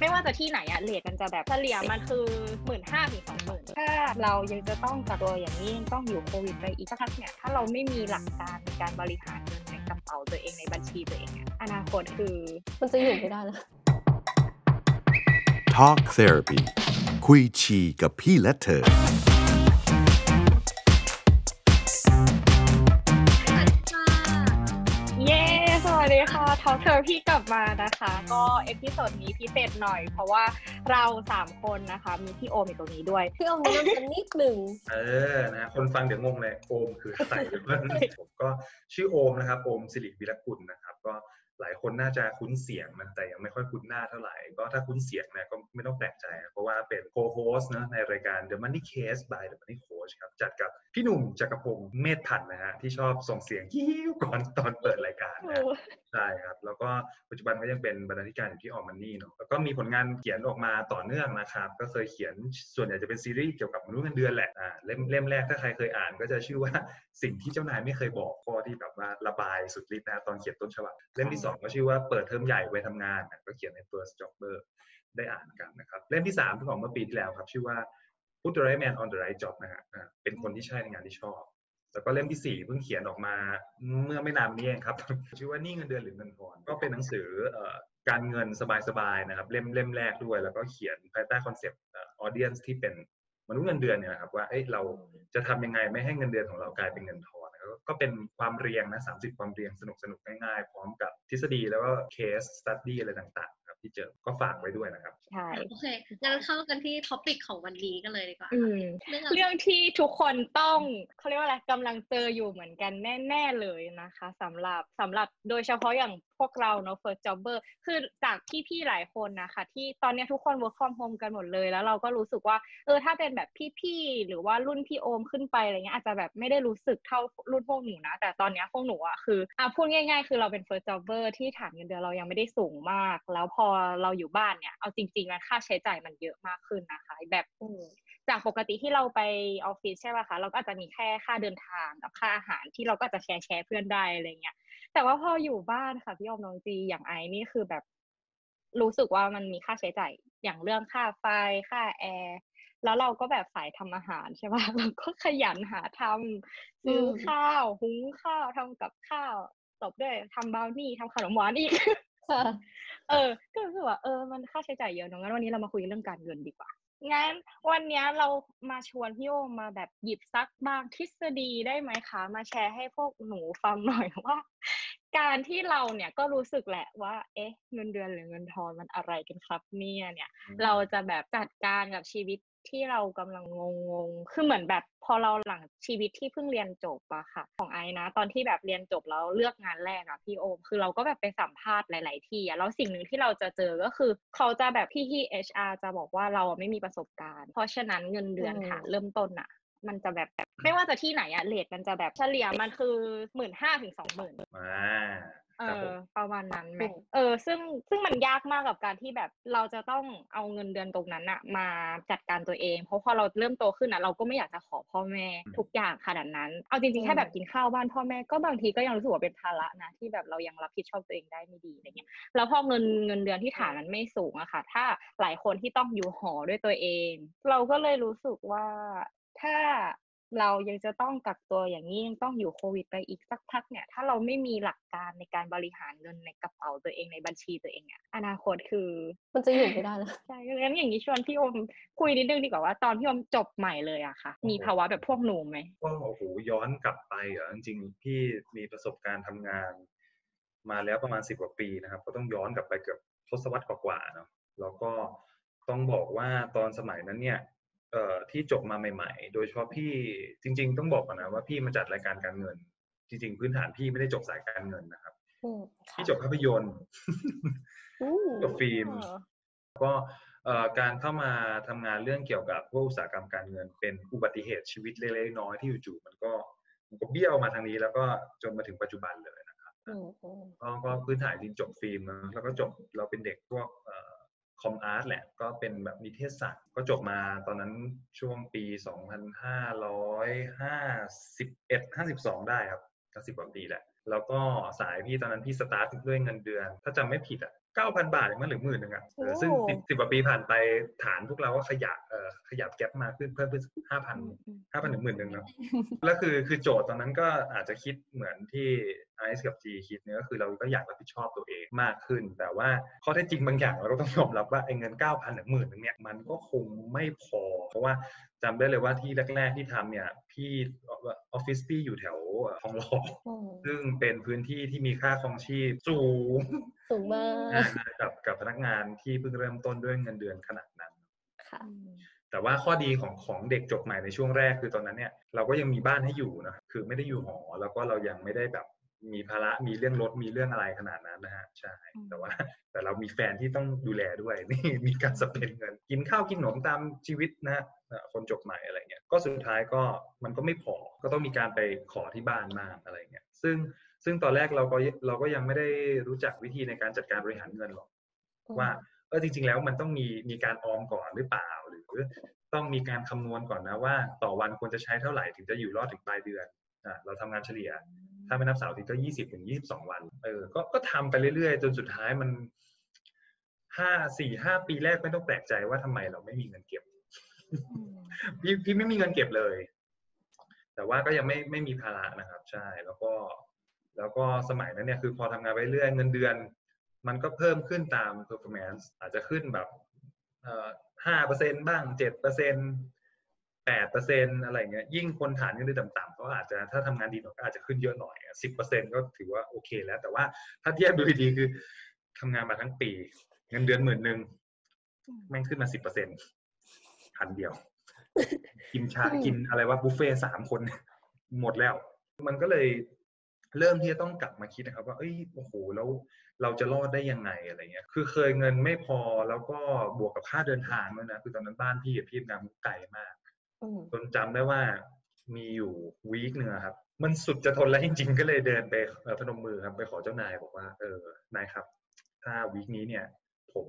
ไม่ว่าจะที่ไหนอะเลทมันจะแบบเฉลี่ยมันคือหมื่นห้าถึงสองหมื่นถ้าเรายังจะต้องกักตัวอย่างนี้ต้องอยู่โควิดไปอีกสักพักเนี่ยถ้าเราไม่มีหลักการในการบริหารเงินในกระเป๋าตัวเองในบัญชีตัวเองอะอนาคตคือมันจะอยู่ไม่ได้แล้ว Talk Therapy คุยชีกับพี่และเธอ เ h อร์พี่กลับมานะคะ ก็ episode นี้พิเศษหน่อย เพราะว่าเราสามคนนะคะ มีพี่โอมอยู่ตรงนี้ด้วยพี่โอมแนะนำกันนิดหนึ่งเออนะคนฟังเดี๋ยวงงเลยโอมคือใครผมก็ชื่อโอมนะครับโอมศิริวีระกุลนะครับ ก็ หลายคนน่าจะคุ้นเสียงนะแต่ยังไม่ค่อยคุ้นหน้าเท่าไหร่ ก็ถ้าคุ้นเสียงเนี่ยก็ไม่ต้องแปลกใจนะเพราะว่าเป็น co-host นะในรายการ The Money Case by The Money Coach ครับจัดกับพี่หนุ่มจักรพงษ์เมษพันธุ์นะฮะที่ชอบส่งเสียงยิ้วก่อนตอนเปิดรายการนะใช่ครับ แล้วก็ปัจจุบันก็ยังเป็นบรรณาธิการอยู่ที่ออมมันนี่เนาะแล้วก็มีผลงานเขียนออกมาต่อเนื่องนะครับ ก็เคยเขียนส่วนใหญ่จะเป็นซีรีส์เกี่ยวกับมนุษย์เงินเดือนแหละอ่าเล่มเล่มแรกถ้าใครเคยอ่านก็จะชื่อว่าสิ่งที่เจ้านายไม่เคยบอกข้อที่แบบว่าระบายสุดฤทธิ์นะตอนเขียนต้นฉบับเล่มที่สองก็ชื่อว่าเปิดเทอมใหญ่ไว้ทำงานนะก็เขียนใน First Jobber ได้อ่านกันนะครับเล่มที่สามเพิ่งออกเมื่อปีที่แล้วครับ ชื่อว่า Put the right man on the right job นะฮะเป็นคนที่ใช่ในงานที่ชอบ แล้วก็เล่มที่สี่เพิ่งเขียนออกมาเมื่อไม่นานมานี้เองครับ ชื่อว่านี่เงินเดือนหรือเงินทอนก็เป็นหนังสือการเงินสบายๆนะครับ เล่มเล่มแรกด้วย แล้วก็เขียนภายใต้คอนเซปต์ audience ที่เป็นมนุษย์เงินเดือนเนี่ยครับว่าเอ้ยเราจะทำยังไงไม่ให้เงินเดือนของเรากลายเป็นเงินทอน ก็เป็นความเรียงนะสามสิบความเรียงสนุกสนุกๆง่ายๆ พร้อมกับทฤษฎีแล้วก็ case study อะไรต่างๆ ครับที่เจอก็ฝากไว้ด้วยนะครับ ใช่โอเคงั้นเข้ากันที่ topic ของวันนี้กันเลยดีกว่าอืมเรื่องเรื่องที่ทุกคนต้องเขาเรียกว่าอะไรกำลังเจออยู่เหมือนกันแน่ ๆเลยนะคะสำหรับสำหรับโดยเฉพาะอย่าง พวกเราเนาะ first jobber คือจากพี่ๆหลายคนนะคะที่ตอนนี้ทุกคน work from home กันหมดเลย แล้วเราก็รู้สึกว่าเออถ้าเป็นแบบพี่ๆหรือว่ารุ่นพี่โอมขึ้นไปอะไรเงี้ยอาจจะแบบไม่ได้รู้สึกเท่ารุ่นพวกหนูนะ แต่ตอนนี้พวกหนูอะคืออะพูดง่าย ๆ คือเราเป็น first jobber ที่ฐานเงินเดือนเรายังไม่ได้สูงมาก แล้วพอเราอยู่บ้านเนี่ยเอาจริงๆมันค่าใช้จ่ายมันเยอะมากขึ้นนะคะ แบบจากปกติที่เราไปออฟฟิศใช่ป่ะคะ เราก็อาจจะมีแค่ค่าเดินทางกับค่าอาหารที่เราก็จะแชร์แชร์เพื่อนได้อะไรเงี้ย แต่ว่าพออยู่บ้านค่ะพี่ออมน้องจีอย่างไอนี่คือแบบ รู้สึกว่ามันมีค่าใช้จ่ายอย่างเรื่องค่าไฟค่าแอร์แล้วเราก็แบบสายทำอาหารใช่ป่ะเราก็ขยันหาทำซื้ออมข้าว หุงข้าวทำกับข้าวตบด้วยทำบราวนี่ทำขนมหวานอีกค่ะเออ ก็รู้สึกว่าเออมันค่าใช้จ่ายเยอะเนอะงั้นวันนี้เรามาคุยเรื่องการเงินดีกว่า งั้นวันเนี้ยเรามาชวนพี่โอมมาแบบหยิบซักบางทฤษฎีได้ไหมคะ มาแชร์ให้พวกหนูฟังหน่อยว่า การที่เราเนี่ยก็รู้สึกแหละว่า เอ๊ะ เงินเดือนหรือเงินทอนมันอะไรกันครับเนี่ยเนี่ย เราจะแบบจัดการกับชีวิต ที่เรากำลังงงๆคือเหมือนแบบพอเราหลังชีวิตที่เพิ่งเรียนจบอะค่ะ ของไอ้นะ ตอนที่แบบเรียนจบแล้วเลือกงานแรกอะพี่โอม คือเราก็แบบไปสัมภาษณ์หลาย ๆ ที่อะแล้วสิ่งหนึ่งที่เราจะเจอก็คือ เขาจะแบบพี่ที่ HR จะบอกว่าเราอะไม่มีประสบการณ์ เพราะฉะนั้นเงินเดือนอืมฐานเริ่มต้นอะ มันจะแบบแบบไม่ว่าจะที่ไหนอะเลทมันจะแบบเฉลี่ยมันคือหมื่นห้าถึงสองหมื่นมาเอครับผอมประมาณนั้นไหมอืมเออ ซึ่งซึ่งมันยากมากกับการที่แบบเราจะต้องเอาเงินเดือนตรงนั้นอะมาจัดการตัวเอง เพราะพอเราเริ่มโตขึ้นอะเราก็ไม่อยากจะขอพ่อแม่ทุกอย่างขนาดนั้น เอาจริงๆแค่แบบกินข้าวบ้านพ่อแม่ก็บางทีก็ยังรู้สึกว่าเป็นภาระนะที่แบบเรายังรับผิดชอบตัวเองได้ไม่ดีอะไรเงี้ยแล้วพอเงินเงินเดือนที่ฐานมันไม่สูงอะค่ะ ถ้าหลายคนที่ต้องอยู่หอด้วยตัวเอง เราก็เลยรู้สึกว่า ถ้าเรายังจะต้องกักตัวอย่างนี้ยังต้องอยู่โควิดไปอีกสักพักเนี่ย ถ้าเราไม่มีหลักการในการบริหารเงินในกระเป๋าตัวเองในบัญชีตัวเองอะอนาคตคือ มันจะอยู่ไม่ได้แล้วใช่งั้นอย่างนี้ชวนพี่โอมคุยนิดนึงดีกว่าว่าตอนพี่โอมจบใหม่เลยอะค่ะ มีภาวะแบบพวกหนูไหมก็โอ้โหย้อนกลับไปเหรอจริงๆพี่มีประสบการณ์ทำงาน มาแล้วประมาณสิบกว่าปีนะครับ ก็ต้องย้อนกลับไปเกือบทศวรรษกว่าๆเนาะแล้วก็ต้องบอกว่าตอนสมัยนั้นเนี่ย เอ่อที่จบมาใหม่ ๆ โดยเฉพาะพี่จริง ๆ ต้องบอกก่อนนะว่าพี่มาจัดรายการการเงิน จริง ๆ พื้นฐานพี่ไม่ได้จบสายการเงินนะครับอืมค่ะพี่จบภาพยนตร์อืมกับฟิล์มเออก็เอ่อการเข้ามาทำงานเรื่องเกี่ยวกับพวกอุตสาหกรรมการเงิน เป็นอุบัติเหตุชีวิตเล็กๆน้อยๆที่อยู่ๆมันก็มันก็เบี้ยวมาทางนี้แล้วก็จนมาถึงปัจจุบันเลยนะครับ อืมอืมก็ก็พื้นฐานจริงจบฟิล์มเนอะแล้วก็จบเราเป็นเด็กพวกเอ่อ คอมอาร์ตแหละก็เป็นแบบนิเทศศาสตร์ก็จบมาตอนนั้นช่วงปี 2551 52 ได้ครับก็สิบกว่าปีแหละ แล้วก็สายพี่ตอนนั้นพี่สตาร์ทด้วยเงินเดือน ถ้าจำไม่ผิดอะเก้าพันบาทอย่างนั้นหรือหมื่นหนึ่งอะเออซึ่งโอ้สิบสิบกว่าปีผ่านไปฐานพวกเราก็ขยับเอ่อขยับแก๊ปมาขึ้นเพิ่มขึ้นห้าพันอืมอืมห้าพันถึงหมื่นหนึ่งเนาะแล้วคือคือโจทย์ตอนนั้นก็อาจจะคิดเหมือนที่ ไอซ์กับจีคิดเนี่ยก็คือเราก็อยากรับผิดชอบตัวเองมากขึ้น แต่ว่าข้อเท็จจริงบางอย่างเราก็ต้องยอมรับว่าไอ้เงิน 9,000ถึงหมื่นนึงเนี่ยมันก็คงไม่พอ เพราะว่าจำได้เลยว่าที่แรก ๆ ที่ทำเนี่ยพี่ออฟฟิศพี่อยู่แถวทองหล่ออืมซึ่งเป็นพื้นที่ที่มีค่าครองชีพสูงสูงมากกับกับพนักงานที่เพิ่งเริ่มต้นด้วยเงินเดือนขนาดนั้นค่ะแต่ว่าข้อดีของของเด็กจบใหม่ในช่วงแรกคือตอนนั้นเนี่ยเราก็ยังมีบ้านให้อยู่นะคือไม่ได้อยู่หอ แล้วก็เรายังไม่ได้แบบ มีภาระมีเรื่องรถมีเรื่องอะไรขนาดนั้นนะฮะใช่อืมแต่ว่า แต่เรามีแฟนที่ต้องดูแลด้วยนี่มีการสเปนเงิน กินข้าวกินขนมตามชีวิตนะฮะเอ่อคนจบใหม่อะไรเงี้ยก็สุดท้ายก็มันก็ไม่พอก็ต้องมีการไปขอที่บ้านมากอะไรเงี้ยซึ่งซึ่งตอนแรกเราก็เราก็ยังไม่ได้รู้จักวิธีในการจัดการบริหารเงินหรอกว่าเออจริง ๆ แล้วมันต้องมีมีการออมก่อนหรือเปล่าหรือต้องมีการคำนวณก่อนนะว่า ต่อวันควรจะใช้เท่าไหร่ถึงจะอยู่รอดถึงปลายเดือนอะเราทำงานเฉลี่ย ถ้าไม่นับเสาร์อาทิตย์ก็ยี่สิบถึงยี่สิบสองวันเออก็ก็ทำไปเรื่อยๆ จนสุดท้ายมันห้าสี่ห้าปีแรกไม่ต้องแปลกใจว่าทำไมเราไม่มีเงินเก็บอืมพี่พี่ไม่มีเงินเก็บเลย แต่ว่าก็ยังไม่ไม่มีภาระนะครับ ใช่แล้วก็ แล้วก็สมัยนั้นเนี่ยคือพอทำงานไปเรื่อยเงินเดือน มันก็เพิ่มขึ้นตาม performance อาจจะขึ้นแบบเอ่อห้าเปอร์เซ็นบ้างเจ็ดเปอร์เซ็น แปดเปอร์เซ็นอะไรเงี้ยยิ่งคนฐานเงินเดือนต่ำๆก็อาจจะถ้าทำงานดีหน่อยก็อาจจะขึ้นเยอะหน่อยสิบเปอร์เซ็นก็ถือว่าโอเคแล้ว แต่ว่าถ้าเทียบดูดีๆคือทำงานมาทั้งปี เงินเดือนหมื่นหนึ่งแม่งขึ้นมาสิบเปอร์เซ็นพันเดียว กินชาอืมกินอะไรว่าบุฟเฟ่ต์สามคน หมดแล้ว มันก็เลยเริ่มที่จะต้องกลับมาคิดนะครับว่าเอ้ยโอ้โหแล้วเราจะรอดได้ยังไงอะไรเงี้ย คือเคยเงินไม่พอแล้วก็บวกกับค่าเดินทางด้วยนะ คือตอนนั้นบ้านพี่กับพี่นำไกลมาก อืมจนจำได้ว่ามีอยู่วีคหนึ่งอะครับ มันสุดจะทนแล้วจริง ๆ ก็เลยเดินไปเอ่อพนมมือครับไปขอเจ้านายบอกว่าเออนายครับ ถ้าวีคนี้เนี่ย ผม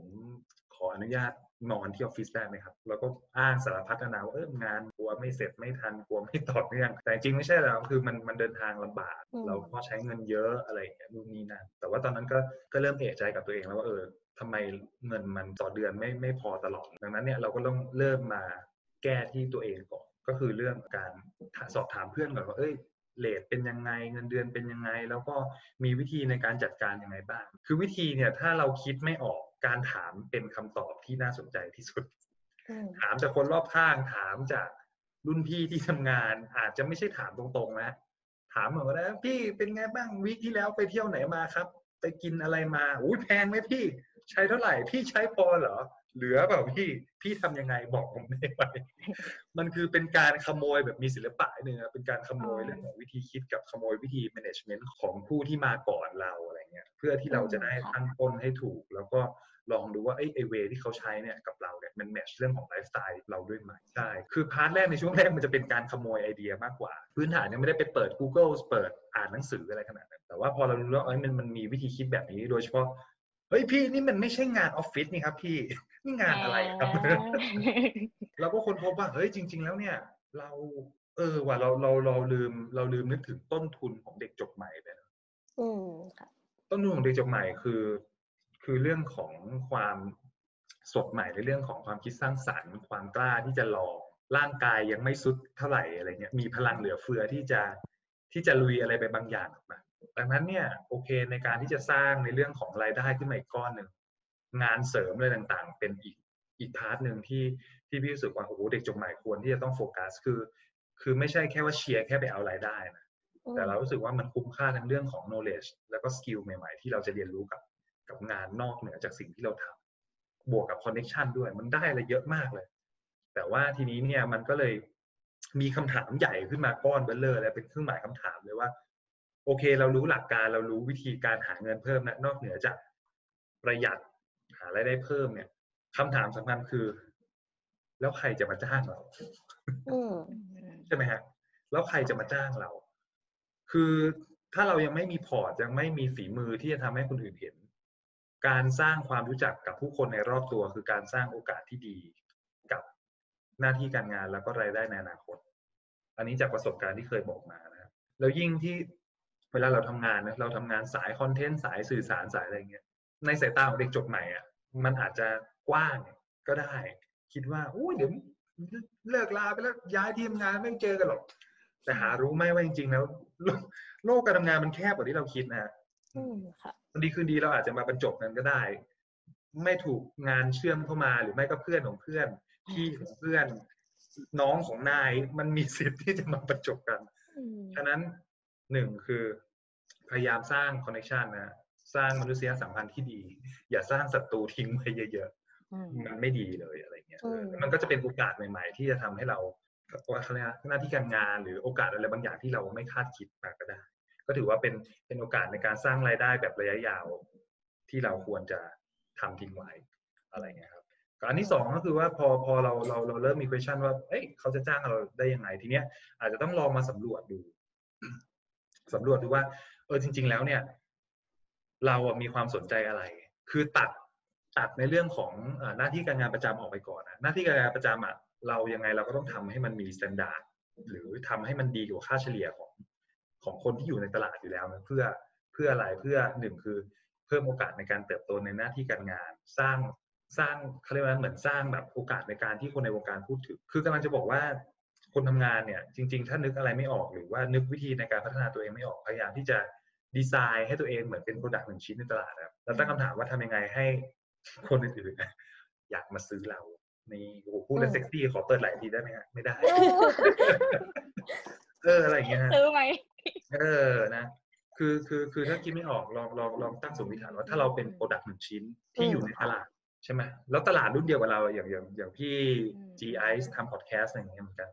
ขออนุญาตนอนที่ออฟฟิศได้ไหมครับ แล้วก็อ้างสารพัดนานาว่าเอองานกลัวไม่เสร็จไม่ทันกลัวไม่ต่อเนื่อง แต่จริงไม่ใช่แล้วคือมันมันเดินทางลำบาก อืม เราก็ใช้เงินเยอะอะไรอย่างเงี้ยนู่นนี่นั่นแต่ว่าตอนนั้นก็ก็เริ่มเอะใจกับตัวเองแล้วว่าเออทำไมเงินมันต่อเดือนไม่ไม่พอตลอดดังนั้นเนี่ยเราก็ต้องเริ่มมา แก้ที่ตัวเองก่อนก็คือเรื่องการสอบถามเพื่อนก่อนว่าเอ้ยเลทเป็นยังไงเงินเดือนเป็นยังไง แล้วก็มีวิธีในการจัดการยังไงบ้าง คือวิธีเนี่ยถ้าเราคิดไม่ออกการถามเป็นคำตอบที่น่าสนใจที่สุดอืมถามจากคนรอบข้างถามจากรุ่นพี่ที่ทำงาน อาจจะไม่ใช่ถามตรงๆนะถามเหมือนกันนะพี่เป็นไงบ้างวีคที่แล้วไปเที่ยวไหนมาครับ ไปกินอะไรมาอุ้ยแพงไหมพี่ ใช้เท่าไหร่พี่ใช้พอเหรอ เหลือเปล่าพี่พี่ทำยังไงบอกผมได้ไหมมันคือเป็นการขโมยแบบมีศิลปะหนึ่งอะเป็นการขโมยอ๋อเรื่องของวิธีคิดกับขโมยวิธี management ของผู้ที่มาก่อนเราอะไรเงี้ย เพื่อที่เราจะได้อืมค่ะตั้งต้นให้ถูก แล้วก็ลองดูว่าไอ้ไอ้ way ที่เขาใช้เนี่ยกับเราเนี่ยมัน match เรื่องของไลฟ์สไตล์เราด้วยไหมใช่คือ part แรกในช่วงแรกมันจะเป็นการขโมยไอเดียมากกว่า พื้นฐานยังไม่ได้ไปเปิด Google เปิดอ่านหนังสืออะไรขนาดนั้นแต่ว่าพอเรารู้แล้วเอ้ยมันมันมีวิธีคิดแบบนี้โดยเฉพาะเฮ้ยพี่นี่มันไม่ใช่งานออฟฟิศนี่ครับพี่ นี่งานอะไรครับ เราก็ค้นพบว่าเฮ้ยจริง ๆ แล้วเนี่ย เรา เออว่าเราเราเราลืม เราลืมนึกถึงต้นทุนของเด็กจบใหม่ไปนะอืมค่ะต้นทุนของเด็กจบใหม่คือ คือเรื่องของความสดใหม่ในเรื่องของความคิดสร้างสรรค์ ความกล้าที่จะลองร่างกายยังไม่สุดเท่าไหร่อะไรเงี้ยมีพลังเหลือเฟือที่จะที่จะลุยอะไรไปบางอย่างออกมาดังนั้นเนี่ยโอเคในการที่จะสร้างในเรื่องของรายได้ขึ้นมาอีกก้อนหนึ่ง งานเสริมอะไรต่างๆ เป็นอีกอีก part หนึ่งที่ที่พี่รู้สึกว่าโอ้โหเด็กจบใหม่ควรที่จะต้องโฟกัสคือ คือไม่ใช่แค่ว่าเชียร์แค่ไปเอารายได้นะอืมแต่เรารู้สึกว่ามันคุ้มค่าทั้งเรื่องของ knowledge แล้วก็ skill ใหม่ๆ ที่เราจะเรียนรู้กับกับงานนอกเหนือจากสิ่งที่เราทำบวกกับ connection ด้วยมันได้อะไรเยอะมากเลย แต่ว่าทีนี้เนี่ยมันก็เลยมีคำถามใหญ่ขึ้นมาก้อนเบ้อเร่อและเป็นเครื่องหมายคำถามเลยว่า โอเค เรารู้หลักการเรารู้วิธีการหาเงินเพิ่มนะนอกเหนือจากประหยัดหารายได้เพิ่มเนี่ยคำถามสำคัญคือ แล้วใครจะมาจ้างเราอืมใช่ไหมฮะแล้วใครจะมาจ้างเรา คือถ้าเรายังไม่มีพอร์ตยังไม่มีฝีมือที่จะทำให้คนอื่นเห็น การสร้างความรู้จักกับผู้คนในรอบตัว คือการสร้างโอกาสที่ดีกับหน้าที่การงานแล้วก็รายได้ในอนาคต อันนี้จากประสบการณ์ที่เคยบอกมานะครับแล้วยิ่งที่เวลาเราทำงานนะเราทำงานสายคอนเทนต์สายสื่อสารสายอะไรเงี้ยในสายตาของเด็กจบใหม่อะ มันอาจจะกว้างก็ได้ คิดว่าโอ้ยเดี๋ยวเลิกลาไปแล้วย้ายที่ทำงานไม่เจอกันหรอก แต่หารู้ไหมว่าจริงๆ แล้ว โลกโลกการทำงานมันแคบกว่าที่เราคิดนะฮะอืมค่ะวันดีคืนดีเราอาจจะมาบรรจบกันก็ได้ ไม่ถูกงานเชื่อมเข้ามาหรือไม่ก็เพื่อนของเพื่อนพี่ของเพื่อนน้องของนายมันมีสิทธิ์ที่จะมาบรรจบกันอืมฉะนั้นหนึ่งคือพยายามสร้างคอนเนคชันนะ สร้างมนุษยสัมพันธ์ที่ดี อย่าสร้างศัตรูทิ้งไว้เยอะอืมๆมันไม่ดีเลยอะไรเงี้ยอืมมันก็จะเป็นโอกาสใหม่ ๆ ที่จะทำให้เราว่าเขาเรียกนะหน้าที่การงานหรือโอกาสอะไรบางอย่างที่เราไม่คาดคิดมาก็ได้ ก็ถือว่าเป็นเป็นโอกาสในการสร้างรายได้แบบระยะยาวที่เราควรจะทำทิ้งไว้อะไรเงี้ยครับก็อันที่สองก็คือว่าพอพอเราเราเราเริ่มมี question ว่า เอ้ยเขาจะจ้างเราได้ยังไงทีเนี้ยอาจจะต้องลองมาสำรวจดูสำรวจดูว่า เออจริง ๆ แล้วเนี่ย เราอะมีความสนใจอะไร คือตัดตัดในเรื่องของหน้าที่การงานประจำออกไปก่อนนะหน้าที่การงานประจำอะเรายังไงเราก็ต้องทำให้มันมี standard หรือทำให้มันดีกว่าค่าเฉลี่ยของของคนที่อยู่ในตลาดอยู่แล้วนะเพื่อเพื่ออะไรเพื่อหนึ่งคือเพิ่มโอกาสในการเติบโตในหน้าที่การงาน สร้างสร้างเขาเรียกว่าเหมือนสร้างแบบโอกาสในการที่คนในวงการพูดถึง คือกำลังจะบอกว่าคนทำงานเนี่ยจริง ๆ ถ้านึกอะไรไม่ออกหรือว่านึกวิธีในการพัฒนาตัวเองไม่ออกพยายามที่จะ ดีไซน์ให้ตัวเองเหมือนเป็น product หนึ่งชิ้นในตลาดนะครับแล้วตั้งคำถามว่าทำยังไงให้คนอื่นๆนะอยากมาซื้อเราในโอ้โหพูดแล้วอืมเซ็กซี่ขอเปิดหลายทีได้ไหมฮะไม่ได้ เอออะไรอย่างเงี้ยฮะซื้อไหมเออนะคือคือคือถ้าคิดไม่ออกลองลองลองตั้งสมมติฐานว่าถ้าเราเป็น product หนึ่งชิ้นที่อยู่ในตลาดใช่ไหมแล้วตลาดรุ่นเดียวกับเราอย่างอย่างอย่างพี่อืม G Ice ทำพอดแคสต์อะไรอย่างเงี้ยเหมือนกัน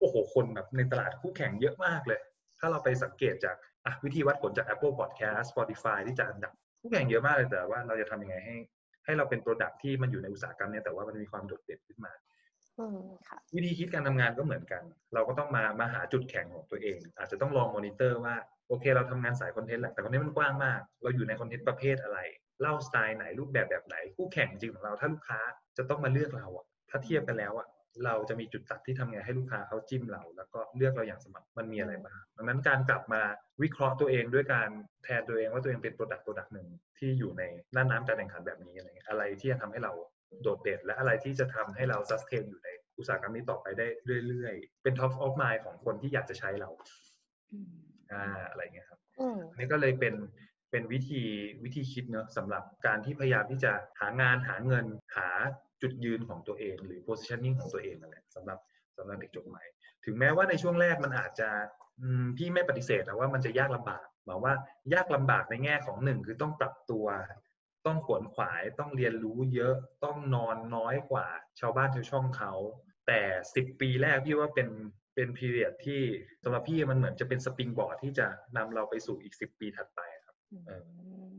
โอ้โหคนแบบในตลาดคู่แข่งเยอะมากเลย ถ้าเราไปสังเกตจาก อะวิธีวัดผลจาก Apple Podcast Spotify ที่จะอันดับคู่แข่งเยอะมากเลยแต่ว่าเราจะทำยังไงให้ ให้เราเป็น product ที่มันอยู่ในอุตสาหกรรมเนี่ยแต่ว่ามันมีความโดดเด่นขึ้นมาอืมค่ะวิธีคิดการทำงานก็เหมือนกัน เราก็ต้องมามาหาจุดแข็งของตัวเอง อาจจะต้องลองมอนิเตอร์ว่าโอเค เราทำงานสายคอนเทนต์แหละแต่คอนเทนต์มันกว้างมาก เราอยู่ในคอนเทนต์ประเภทอะไร เล่าสไตล์ไหนรูปแบบแบบไหน คู่แข่งจริงของเราถ้าลูกค้าจะต้องมาเลือกเราอะถ้าเทียบกันแล้วอะ เราจะมีจุดตัดที่ทำไงให้ลูกค้าเขาจิ้มเรา แล้วก็เลือกเราอย่างสม่ำมันมีอะไรบ้างดังนั้นการกลับมาวิเคราะห์ตัวเองด้วยการแทนตัวเองว่าตัวเองเป็น product product หนึ่งที่อยู่ในน่านน้ำการแข่งขันแบบนี้อะไรเงี้ยอะไรที่จะทำให้เราโดดเด่นและอะไรที่จะทำให้เรา sustain อยู่ในอุตสาหกรรมนี้ต่อไปได้เรื่อยๆ เป็น top of mind ของคนที่อยากจะใช้เราอืมอ่าอะไรเงี้ยครับอืมอันนี้ก็เลยเป็น เป็นวิธีวิธีคิดเนอะสำหรับการที่พยายามที่จะหางานหาเงินหาจุดยืนของตัวเอง หรือ positioning ของตัวเองนั่นแหละสำหรับสำหรับเด็กจบใหม่ ถึงแม้ว่าในช่วงแรกมันอาจจะพี่ไม่ปฏิเสธนะว่ามันจะยากลำบากหมายว่ายากลำบากในแง่ของหนึ่งคือต้องปรับตัว ต้องขวนขวายต้องเรียนรู้เยอะต้องนอนน้อยกว่า ชาวบ้านชาวช่องเขาแต่สิบปีแรกพี่ว่าเป็นเป็นพีเรียดที่สำหรับพี่มันเหมือนจะเป็นสปริงบอร์ดที่จะนำเราไปสู่อีกสิบปีถัดไป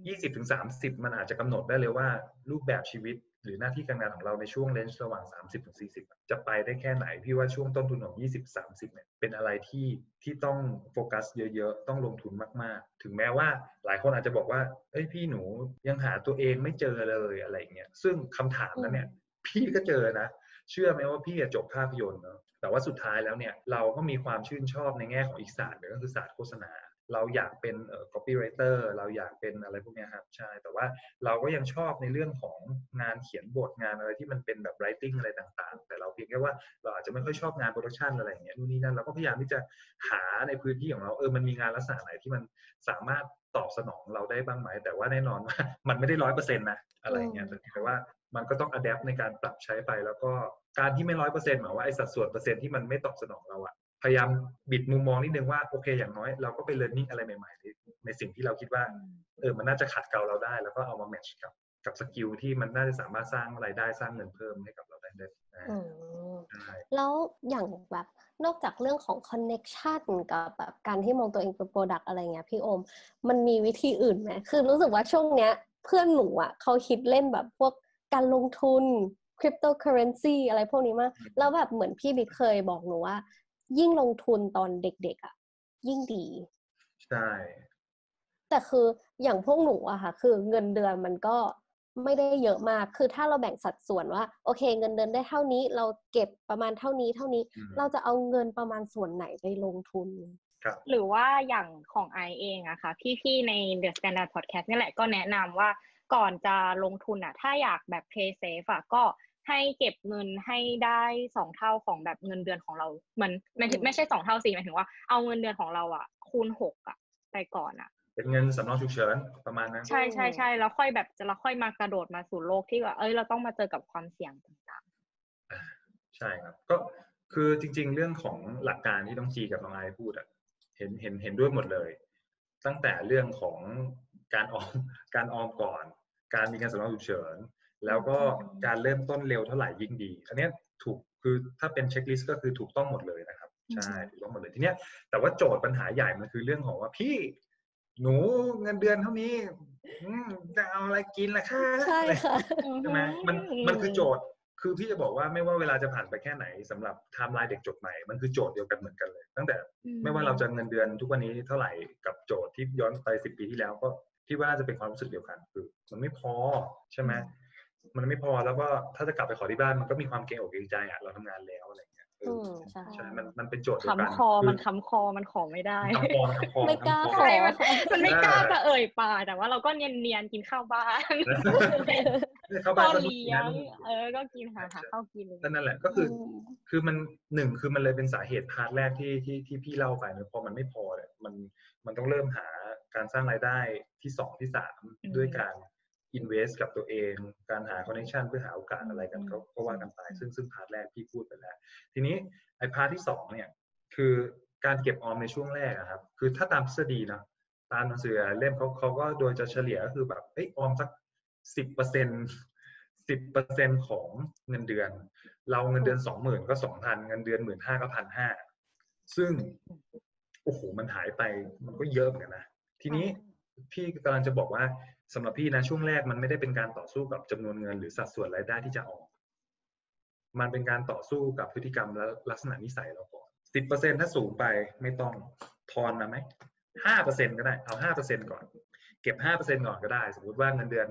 ยี่สิบถึงสามสิบมันอาจจะกำหนดได้เลยว่า รูปแบบชีวิตหรือหน้าที่การงานของเราในช่วงเลนส์ระหว่าง 30ถึง40 จะไปได้แค่ไหน พี่ว่าช่วงต้นทุนของ 20 30เนี่ยเป็นอะไรที่ที่ต้องโฟกัสเยอะๆ ต้องลงทุนมากๆ ถึงแม้ว่าหลายคนอาจจะบอกว่าเอ้ยพี่หนูยังหาตัวเองไม่เจอเลยอะไรอย่างเงี้ยซึ่งคำถามนั้นเนี่ยพี่ก็เจอนะ เชื่อไหมว่าพี่อะจบภาพยนตร์เนาะแต่ว่าสุดท้ายแล้วเนี่ยเราก็มีความชื่นชอบในแง่ของอีกศาสตร์หนึ่งก็คือศาสตร์โฆษณา เราอยากเป็นเอ่อ copywriter เราอยากเป็นอะไรพวกนี้ครับใช่แต่ว่าเราก็ยังชอบในเรื่องของงานเขียนบทงานอะไรที่มันเป็นแบบ writing อะไรต่างๆ แต่เราเพียงแค่ว่าเราอาจจะไม่ค่อยชอบงานโปรดักชันอะไรอย่างเงี้ยนู่นนี่นั่นเราก็พยายามที่จะหาในพื้นที่ของเราเออมันมีงานลักษณะไหนที่มันสามารถตอบสนองเราได้บ้างไหมแต่ว่าแน่นอนว่ามันไม่ได้ร้อยเปอร์เซ็นต์นะอะไรเงี้ยแต่เพียงแต่ว่ามันก็ต้อง adapt ในการปรับใช้ไปแล้วก็การที่ไม่ร้อยเปอร์เซ็นต์หมายว่าไอ้สัดส่วนเปอร์เซ็นต์ที่มันไม่ตอบสนองเราอะ พยายามบิดมุมมองนิดนึงว่าโอเคอย่างน้อยเราก็ไป learning อะไรใหม่ๆในในสิ่งที่เราคิดว่าเออมันน่าจะขัดเกลาเราได้ แล้วก็เอามา match กับกับ skill ที่มันน่าจะสามารถสร้างรายได้สร้างเงินเพิ่มให้กับเราได้ด้วยอ่าอืมใช่แล้วอย่างแบบนอกจากเรื่องของ connection กับแบบการที่มองตัวเองเป็น product อะไรเงี้ยพี่โอม มันมีวิธีอื่นไหมคือรู้สึกว่าช่วงเนี้ย เพื่อนหนูอะเขาคิดเล่นแบบพวกการลงทุนคริปโตเคอเรนซีอะไรพวกนี้มากแล้วแบบเหมือนพี่บิ๊กเคยบอกหนูว่า ยิ่งลงทุนตอนเด็กๆอะ ยิ่งดี ใช่ แต่คืออย่างพวกหนูอะค่ะ คือเงินเดือนมันก็ไม่ได้เยอะมาก คือถ้าเราแบ่งสัดส่วนว่า โอเค เงินเดือนได้เท่านี้ เราเก็บประมาณเท่านี้เท่านี้อืมเราจะเอาเงินประมาณส่วนไหนไปลงทุนครับหรือว่าอย่างของไอเองอะค่ะ พี่ๆใน The Standard Podcast นี่แหละก็แนะนำว่าก่อนจะลงทุนอะถ้าอยากแบบ play safe อะก็ ให้เก็บเงินให้ได้สองเท่าของแบบเงินเดือนของเราเหมือนไม่ถึงอืมไม่ใช่สองเท่าสิหมายถึงว่าเอาเงินเดือนของเราอะ คูณหกอะไปก่อนอะ เป็นเงินสำรองฉุกเฉินประมาณนั้นใช่ใช่ใช่แล้วค่อยแบบจะเราค่อยมากระโดดมาสู่โลกที่ว่าเอ้ยเราต้องมาเจอกับความเสี่ยงต่างใช่ครับ ก็คือจริง ๆ เรื่องของหลักการที่ต้องจีกับน้องไอพูดอะเห็นเห็นเห็นด้วยหมดเลย ตั้งแต่เรื่องของการออมการออมก่อน การมีการสำรองฉุกเฉิน แล้วก็การเริ่มต้นเร็วเท่าไหร่ยิ่งดีอันเนี้ยถูกคือถ้าเป็นเช็คลิสต์ก็คือถูกต้องหมดเลยนะครับใช่ถูกต้องหมดเลยทีเนี้ยแต่ว่าโจทย์ปัญหาใหญ่มันคือเรื่องของว่าพี่หนูเงินเดือนเท่านี้อืมจะเอาอะไรกินล่ะคะใช่ค่ะๆใช่ไหมมันมันคือโจทย์คือพี่จะบอกว่าไม่ว่าเวลาจะผ่านไปแค่ไหนสำหรับไทม์ไลน์เด็กจบใหม่มันคือโจทย์เดียวกันเหมือนกันเลย ตั้งแต่ไม่ว่าเราจะเงินเดือนทุกวันนี้เท่าไหร่กับโจทย์ที่ย้อนไปสิบปีที่แล้วก็พี่ว่าน่าจะเป็นความรู้สึกเดียวกันคือมันไม่พอใช่ไหม มันไม่พอแล้วก็ถ้าจะกลับไปขอที่บ้านมันก็มีความเกรงอกเกรงใจอะเราทำงานแล้วอะไรเงี้ยเอออืมใช่ใช่ มันมันเป็นโจทย์เดียวกันคำคอมันคำคอมันขอไม่ได้คำคอคำคอไม่กล้าคำขคอใช่มันค่ะมันไม่กล้าจะเอ่ยปากแต่ว่าเราก็เเนียนๆกินข้าวบ้านเข้าพ่บ้านอก็เลี้ยงนู่นนี่นั่นเออ ก็กินหาหาข้าวกินนั่นแหละก็คืออคือมันหนึ่งคือมันเลยเป็นสาเหตุ part แรกที่ที่ที่พี่เล่าไปเนอะพอมันไม่พอเนี่ยมันมันต้องเริ่มหาการสร้างรายได้ที่สองที่สามอืมด้วยการ invest กับตัวเอง การหา connection เพื่อหาโอกาสอะไรกันอืมก็ก็ว่ากันไปซึ่งซึ่ง part แรกพี่พูดไปแล้ว ทีนี้ไอ้ part ที่สองเนี่ยคือการเก็บออมในช่วงแรกอะครับ คือถ้าตามทฤษฎีนะตามหนังสือเล่มเขาเขาก็โดยจะเฉลี่ยก็คือแบบเอ้ยออมสักสิบเปอร์เซ็นสิบเปอร์เซ็นของเงินเดือน เราเงินเดือนสองหมื่นก็สองพันเงินเดือนหมื่นห้าก็พันห้าซึ่งโอ้โหมันหายไปมันก็เยอะเหมือนกันนะทีนี้พี่กำลังจะบอกว่า สำหรับพี่นะช่วงแรกมันไม่ได้เป็นการต่อสู้กับจำนวนเงินหรือสัดส่วนรายได้ที่จะออก มันเป็นการต่อสู้กับพฤติกรรมและลักษณะนิสัยเราก่อนสิบเปอร์เซ็นถ้าสูงไปไม่ต้องทอนมาไหมห้าเปอร์เซ็นก็ได้เอาห้าเปอร์เซ็นก่อน เก็บห้าเปอร์เซ็นก่อนก็ได้ สมมติว่าเงินเดือน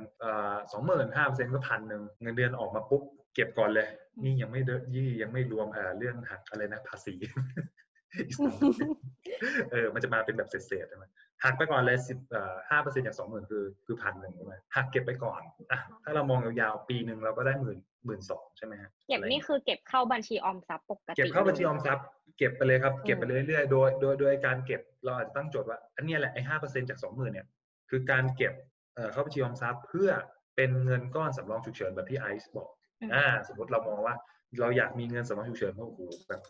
สองหมื่นห้าเปอร์เซ็นก็พันหนึ่งเงินเดือนออกมาปุ๊บเก็บก่อนเลย นี่ยังไม่เดยี่ยังไม่รวมเรื่องหักอะไรนะภาษี เออ มันจะมาเป็นแบบเศษๆใช่ไหมหักไปก่อนเลยสิบเอ่อห้าเปอร์เซ็นต์จากสองหมื่นคือคือพันหนึ่งใช่ไหมหักเก็บไปก่อนอะถ้าเรามองยาวๆปีหนึ่งเราก็ได้หมื่นหมื่นสองใช่ไหมฮะเก็บนี่คือเก็บเข้าบัญชีออมทรัพย์ปกติเก็บเข้าบัญชีออมทรัพย์เก็บไปเลยครับเก็บไปอืมเรื่อยๆโดยโดยโดยการเก็บเราอาจจะตั้งโจทย์ว่าอันเนี้ยแหละไอ้ห้าเปอร์เซ็นจากสองหมื่นเนี่ยคือการเก็บเอ่อเข้าบัญชีออมทรัพย์เพื่อเป็นเงินก้อนสำรองฉุกเฉินแบบที่ไอซ์บอกอืมอ่าสมมติเรามองว่าเราอยากมีเงินสำรองฉุกเฉินเพราะโอ้โหแบบ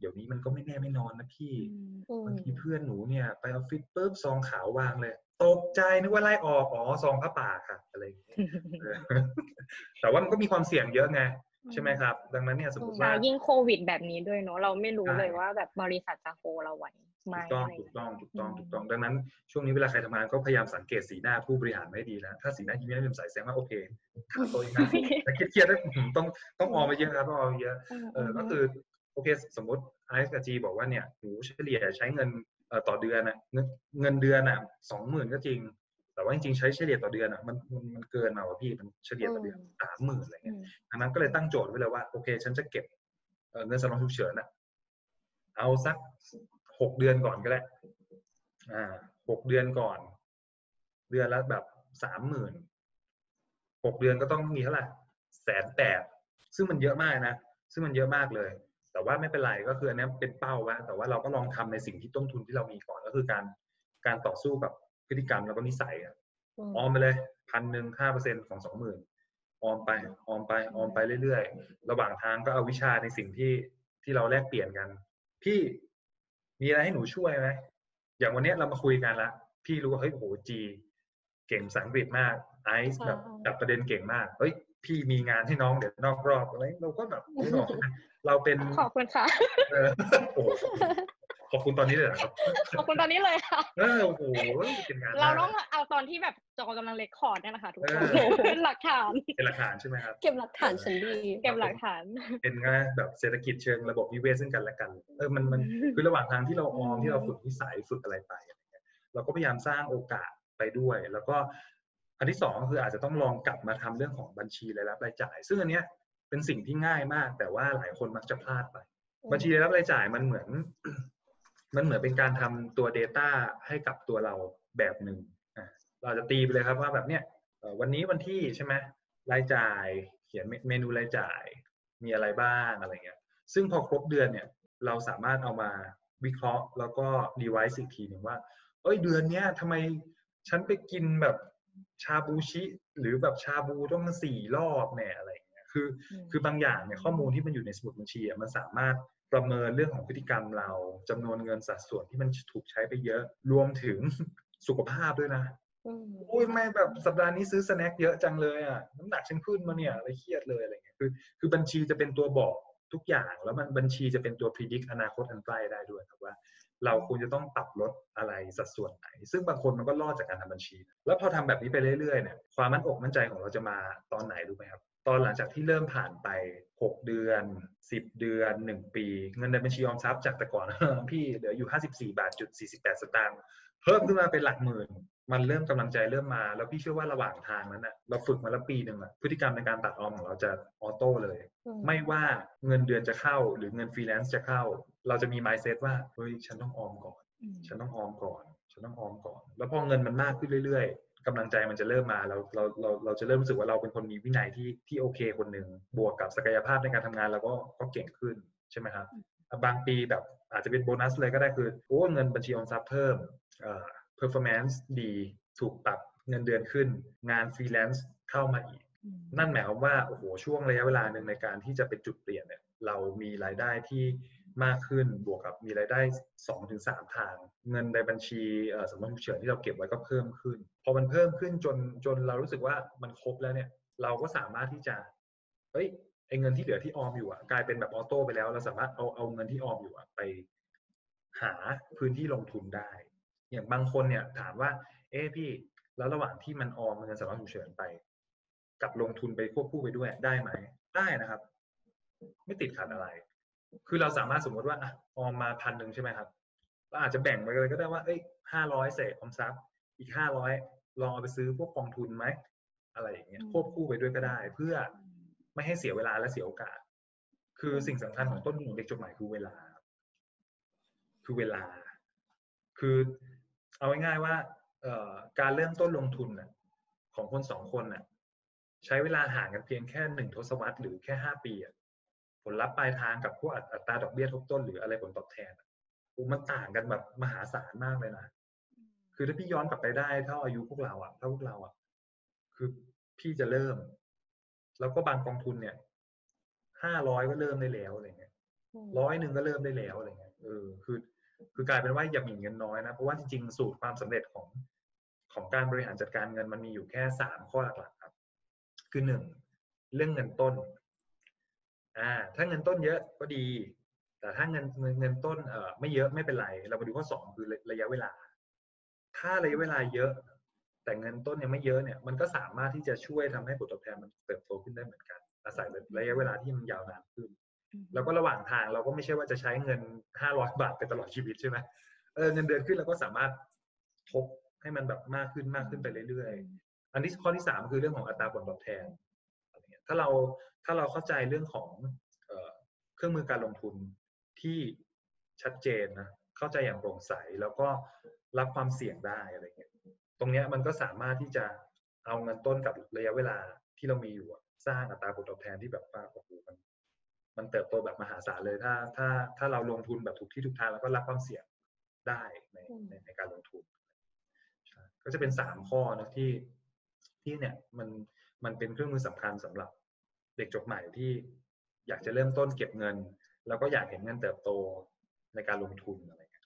เดี๋ยวนี้มันก็ไม่แน่ไม่นอนนะพี่อืมอืมบางทีเพื่อนหนูเนี่ย ไปออฟฟิศปุ๊บซองขาววางเลย ตกใจนึกว่าไล่ออกอ๋อซองผ้าป่าค่ะอะไรอย่างเงี้ยเออแต่ว่ามันก็มีความเสี่ยงเยอะไงใช่ไหมครับ ดังนั้นเนี่ยสมมติใช่ว่ายิ่งโควิดแบบนี้ด้วยเนอะเราไม่รู้ใช่เลยว่าแบบบริษัทจะโฮเราไหวไหมถูกต้องอะไรถูกต้องถูกต้องอืมถูกต้อง ดังนั้นช่วงนี้เวลาใครทำงานก็พยายามสังเกตสีหน้าผู้บริหารไม่ดีนะถ้าสีหน้ายิ้มแย้มแจ่มใสแสดงว่าโอเคทำตัวเองนะแต่เครียดๆแล้วอื้อหือต้องต้องออมมาเยอะครับต้องออมเยอะเออก็คือ โอเคสมมติไอซ์กับจีบอกว่าเนี่ยหนูเฉลี่ยใช้เงินเอ่อต่อเดือนอะเงินเงินเดือนอะสองหมื่นก็จริง แต่ว่าจริงๆใช้เฉลี่ยต่อเดือนอะมันมันมันเกินมาว่ะพี่มันเฉลี่ยต่อเดือนสามหมื่นอะไรอืเงี้ยมดังนั้นก็เลยตั้งโจทย์ไว้เลยว่าโอเค ฉันจะเก็บเอ่อเงินสำรองฉุกเฉินอะเอาสักหกเดือนก่อนก็ได้อ่าหกเดือนก่อน เดือนละแบบสามหมื่นหกเดือนก็ต้องมีเท่าไหร่แสนแปดซึ่งมันเยอะมากนะซึ่งมันเยอะมากเลย แต่ว่าไม่เป็นไรก็คืออันนี้เป็นเป้าไว้แต่ว่าเราก็ลองทำในสิ่งที่ต้นทุนที่เรามีก่อนก็คือการการต่อสู้กับพฤติกรรมแล้วก็นิสัยอะอืมออมไปเลยพันหนึ่งห้าเปอร์เซ็นของสองหมื่นออมไปออมไปออมไปเรื่อยๆ ระหว่างทางก็เอาวิชาในสิ่งที่ที่เราแลกเปลี่ยนกัน พี่มีอะไรให้หนูช่วยไหมอย่างวันเนี้ยเรามาคุยกันละพี่รู้ว่าเฮ้ยโอ้โหจี เก่งภาษาอังกฤษมากไอซ์ใช่แบบจับประเด็นเก่งมากเฮ้ย พี่มีงานให้น้องเดี๋ยวนอกรอบอะไรเราก็แบบไม่บอกเราเป็นขอบคุณค่ะเออโอ้โหขอบคุณตอนนี้เลยเหรอครับ ขอบคุณตอนนี้เลยค่ะเออโอ้โหเป็นงานเรามากต้องเอาตอนที่แบบจอกำลังเลคคอร์ดเนี่ยนะคะทุกคนเออเป็นหลักฐานเป็นหลักฐานใช่ไหมครับเก็บหลักฐานฉันดีเก็บหลักฐาน เป็นงานแบบเศรษฐกิจเชิงระบบนิเวศซึ่งกันและกันเออมันมันคือระหว่างทางที่เราออมที่เราฝึกนิสัยฝึกอะไรไปอะไรเงี้ยเราก็พยายามสร้างโอกาสไปด้วย แล้วก็ อันที่สองก็คืออาจจะต้องลองกลับมาทำเรื่องของบัญชีรายรับรายจ่าย ซึ่งอันเนี้ยเป็นสิ่งที่ง่ายมาก แต่ว่าหลายคนมักจะพลาดไป บัญชีรายรับรายจ่ายมันเหมือน มันเหมือนเป็นการทำตัว Data ให้กับตัวเราแบบหนึ่งอะเราอาจจะตีไปเลยครับว่าแบบเนี้ยเอ่อวันนี้วันที่ใช่ไหมรายจ่ายเขียนเมเมนูรายจ่าย มีอะไรบ้างอะไรเงี้ย ซึ่งพอครบเดือนเนี่ยเราสามารถเอามาวิเคราะห์แล้วก็ดีไวซ์อีกทีหนึ่งว่า เอ้ยเดือนเนี้ยทำไมฉันไปกินแบบ ชาบูชิ หรือแบบชาบูต้องสี่รอบเนี่ยอะไรอย่างเงี้ยคืออืมคือบางอย่างเนี่ยข้อมูลที่มันอยู่ในสมุดบัญชีอะมันสามารถประเมินเรื่องของพฤติกรรมเราจำนวนเงินสัดส่วนที่มันถูกใช้ไปเยอะ รวมถึงสุขภาพด้วยนะอืมอุ้ยไม่แบบสัปดาห์นี้ซื้อสแน็คเยอะจังเลยอะน้ำหนักฉันขึ้นมาเนี่ยอะไรเครียดเลยอะไรเงี้ยคือ คือบัญชีจะเป็นตัวบอกทุกอย่างแล้วมันบัญชีจะเป็นตัวพิจิตรอนาคตอันใกล้ได้ด้วยครับว่า เราควรจะต้องปรับลดอะไรสัดส่วนไหน ซึ่งบางคนมันก็รอดจากการทำบัญชี แล้วพอทำแบบนี้ไปเรื่อยๆเนี่ยความมั่นอกมั่นใจของเราจะมาตอนไหนรู้ไหมครับตอนหลังจากที่เริ่มผ่านไป 6 เดือน 10 เดือน 1 ปี เงินในบัญชีออมทรัพย์จากแต่ก่อนพี่เหลืออยู่ 54 บาทจุด48 สตางค์เพิ่มขึ้นมาเป็นหลักหมื่น มันเริ่มกำลังใจเริ่มมา แล้วพี่เชื่อว่าระหว่างทางนั้นน่ะเราฝึกมาแล้วปีหนึ่งอะพฤติกรรมในการตัดออมของเราจะออโต้เลยอืมไม่ว่าเงินเดือนจะเข้า หรือเงินฟรีแลนซ์จะเข้า เราจะมี mindset ว่าเฮ้ยฉันต้องออมก่อนอืมฉันต้องออมก่อน ฉันต้องออมก่อน แล้วพอเงินมันมากขึ้นเรื่อยๆกำลังใจมันจะเริ่มมาเราเราเราเราจะเริ่มรู้สึกว่าเราเป็นคนมีวินัยที่ที่โอเคคนหนึ่งบวกกับศักยภาพในการทำงานเราก็ก็เก่งขึ้นใช่ไหมครับบางปีแบบอาจจะเป็นโบนัสเลยก็ได้คือโอ้เงินบัญชีออมทรัพย์เพิ่มเอ่อ performance ดีถูกปรับเงินเดือนขึ้น งานฟรีแลนซ์เข้ามาอีกอืมนั่นหมายความว่าโอ้โหช่วงระยะเวลาหนึ่งในการที่จะเป็นจุดเปลี่ยนเนี่ยเรามีรายได้ที่ มากขึ้นบวกกับมีรายได้2อถึงสทาง เงินในบัญชีสำรองฉุกเฉินที่เราเก็บไว้ก็เพิ่มขึ้น พอมันเพิ่มขึ้นจนจนเรารู้สึกว่ามันครบแล้วเนี่ย เราก็สามารถที่จะเฮ้ยไอเงินที่เหลือที่ออมอยู่อะกลายเป็นแบบออโต้ไปแล้ว เราสามารถเอาเอาเงินที่ออมอยู่อะไปหาพื้นที่ลงทุนได้ อย่างบางคนเนี่ยถามว่า เอ้พี่แล้วระหว่างที่มันออมเงินสำรองฉุกเฉินไป กับลงทุนไปควบคู่ไปด้วยได้ไหมได้นะครับ ไม่ติดขัดอะไร คือเราสามารถสมมติว่าอะออมมาพันหนึ่งใช่ไหมครับเราอาจจะแบ่งไปเลยก็ได้ว่าเอ้ยห้าร้อยเศษออมทรัพย์อีกห้าร้อยลองเอาไปซื้อพวกกองทุนไหมอะไรอย่างเงี้ยอืมควบคู่ไปด้วยก็ได้ เพื่อไม่ให้เสียเวลาและเสียโอกาส คือสิ่งสำคัญของต้นทุนของเด็กจบใหม่คือเวลาครับคือเวลา คือเอาง่ายๆว่าเอ่อการเริ่มต้นลงทุนน่ะของคนสองคนน่ะใช้เวลาห่างกันเพียงแค่หนึ่งทศวรรษหรือแค่ห้าปีอะ ผลลัพธ์ปลายทางกับพวกอัตราดอกเบี้ยทบต้นหรืออะไรผลตอบแทนอะโอ้มันต่างกันแบบมหาศาลมากเลยนะคือถ้าพี่ย้อนกลับไปได้เท่าอายุพวกเราอะเท่าพวกเราอะคือพี่จะเริ่ม แล้วก็บางกองทุนเนี่ยห้าร้อยก็เริ่มได้แล้วอะไรเงี้ยร้อยหนึ่งก็เริ่มได้แล้วอะไรเงี้ยเออคือ คือกลายเป็นว่าอย่าหมิ่นเงินน้อยนะเพราะว่าจริงๆสูตรความสำเร็จของของการบริหารจัดการเงินมันมีอยู่แค่สามข้อหลักๆครับ คือหนึ่งเรื่องเงินต้น อ่าถ้าเงินต้นเยอะก็ดี แต่ถ้าเงินเงินเงินต้นเอ่อไม่เยอะไม่เป็นไร เรามาดูข้อสองคือระระยะเวลา ถ้าระยะเวลาเยอะ แต่เงินต้นยังไม่เยอะเนี่ยมันก็สามารถที่จะช่วยทำให้ผลตอบแทนมันเติบโตขึ้นได้เหมือนกัน อาศัยระยะเวลาที่มันยาวนานขึ้น แล้วก็ระหว่างทางเราก็ไม่ใช่ว่าจะใช้เงินห้าร้อยบาทไปตลอดชีวิตใช่ไหมเออเงินเดือนขึ้นเราก็สามารถทบให้มันแบบมากขึ้นมากขึ้นไปเรื่อยๆอันที่ข้อที่สามคือเรื่องของอัตราผลตอบแทนอะไรเงี้ย ถ้าเราถ้าเราเข้าใจเรื่องของเอ่อเครื่องมือการลงทุนที่ชัดเจนนะเข้าใจอย่างโปร่งใสแล้วก็รับความเสี่ยงได้อะไรเงี้ยตรงเนี้ยมันก็สามารถที่จะเอาเงินต้นกับระยะเวลาที่เรามีอยู่อะสร้างอัตราผลตอบแทนที่แบบว่าโอ้โหมันมันเติบโตแบบมหาศาลเลยถ้าถ้าถ้าเราลงทุนแบบถูกที่ถูกทางแล้วก็รับความเสี่ยงได้ในอืมในในการลงทุนใช่ก็จะเป็นสามข้อนะที่ที่เนี่ยมันมันเป็นเครื่องมือสำคัญสำหรับ เด็กจบใหม่ที่อยากจะเริ่มต้นเก็บเงิน แล้วก็อยากเห็นเงินเติบโตในการลงทุนอะไรอย่างเงี้ย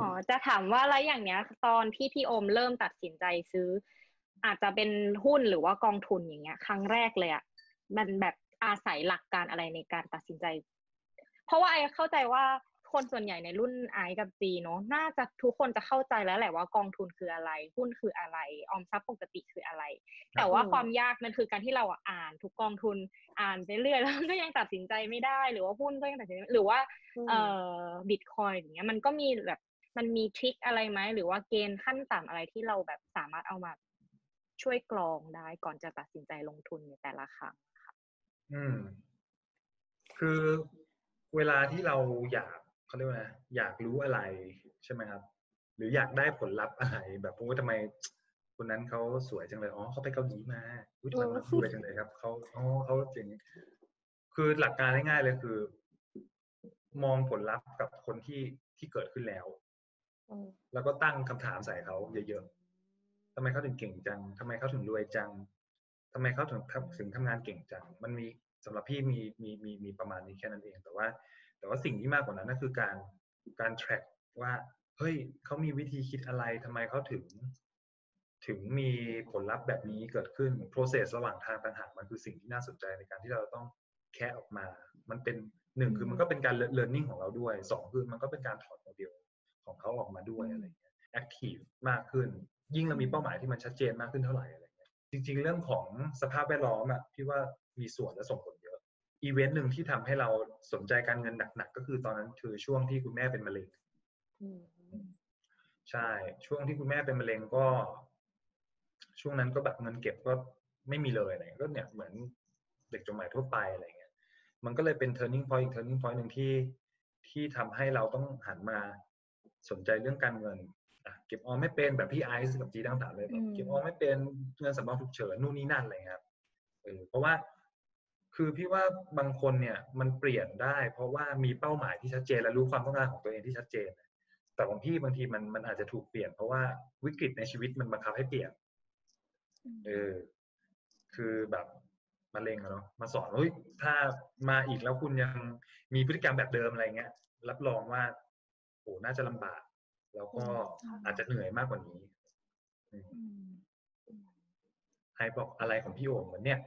อ๋อจะถามว่าอะไรอย่างเนี้ย ตอนที่พี่โอมเริ่มตัดสินใจซื้อ อาจจะเป็นหุ้นหรือว่ากองทุนอย่างเงี้ย ครั้งแรกเลยอะมันแบบอาศัยหลักการอะไรในการตัดสินใจ เพราะว่าไอเข้าใจว่า คนส่วนใหญ่ในรุ่นไอกับจีเนาะน่าจะทุกคนจะเข้าใจแล้วแหละว่ากองทุนคืออะไร หุ้นคืออะไร ออมทรัพย์ปกติคืออะไร แต่ว่าอืมความยากมันคือการที่เราอะอ่านทุกกองทุนอ่านไปเรื่อยแล้วก็ยังตัดสินใจไม่ได้ หรือว่าหุ้นก็ยังตัดสินใจไม่หรือว่าเอ่อบิตคอยอย่างเงี้ยมันก็มีแบบมันมีทริคอะไรไหมหรือว่าเกณฑ์ขั้นต่ำอะไรที่เราแบบสามารถเอามาช่วยกรองได้ก่อนจะตัดสินใจลงทุนในแต่ละครั้งอืม คือเวลาที่เราอยาก เขาเรียกว่าไงอยากรู้อะไรใช่ไหมครับ หรืออยากได้ผลลัพธ์อะไร แบบโอ้ยทำไมคนนั้นเขาสวยจังเลยอ๋อเขาไปเกาหลีมาอุ้ยทำไมเขาสวยจังเลยครับเขาอ๋อเขาเจ๋งคือหลักการง่ายๆเลยคือ มองผลลัพธ์กับคนที่ที่เกิดขึ้นแล้วอืมแล้วก็ตั้งคำถามใส่เขาเยอะๆทำไมเขาถึงเก่งจังทำไมเขาถึงรวยจังทำไมเขาถึงทำถึงทำงานเก่งจัง มันมีสำหรับพี่มีมีมีมีประมาณนี้แค่นั้นเอง แต่ว่า แต่ว่าสิ่งที่มากกว่านั้นก็คือการการ track ว่าเฮ้ยเขามีวิธีคิดอะไรทำไมเขาถึง ถึงมีผลลัพธ์แบบนี้เกิดขึ้น process ระหว่างทางต่างหากมันคือสิ่งที่น่าสนใจในการที่เราต้องแคะออกมา มันเป็นหนึ่งคือมันก็เป็นการ learning ของเราด้วยสองคือมันก็เป็นการถอดโมเดลของเขาออกมาด้วยอะไรเงี้ย active มากขึ้น ยิ่งเรามีเป้าหมายที่มันชัดเจนมากขึ้นเท่าไหร่อะไรเงี้ยจริง ๆ เรื่องของสภาพแวดล้อมอะพี่ว่ามีส่วนและส่งผลเย อะอีเวนต์หนึ่งที่ทำให้เราสนใจการเงินหนักๆก็คือตอนนั้นคือช่วงที่คุณแม่เป็นมะเร็งอืมใช่ ช่วงที่คุณแม่เป็นมะเร็งก็ ช่วงนั้นก็แบบเงินเก็บก็ไม่มีเลยอะไรเงี้ยก็เนี่ยเหมือนเด็กจบใหม่ทั่วไปอะไรเงี้ย มันก็เลยเป็น turning point อีก turning point หนึ่งที่ที่ทำให้เราต้องหันมาสนใจเรื่องการเงินอะเก็บออมไม่เป็นแบบพี่ไอซ์กับจีต่างๆเลยแบบอืมเก็บออมไม่เป็นเงินสำรองฉุกเฉินนู่นนี่นั่นอะไรเงี้ยครับเออเพราะว่า คือพี่ว่าบางคนเนี่ยมันเปลี่ยนได้ เพราะว่ามีเป้าหมายที่ชัดเจนและรู้ความต้องการของตัวเองที่ชัดเจน แต่ของพี่บางทีมันมันอาจจะถูกเปลี่ยน เพราะว่าวิกฤตในชีวิตมันบังคับให้เปลี่ยนเออคือแบบมะเร็งอะเนาะมาสอนว่าเฮ้ยถ้ามาอีกแล้วคุณยังมีพฤติกรรมแบบเดิมอะไรเงี้ย รับรองว่าโหน่าจะลำบาก แล้วก็อาจจะเหนื่อยมากกว่านี้อืมอืมใครบอกอะไรของพี่โอ่งเหมือนเนี่ย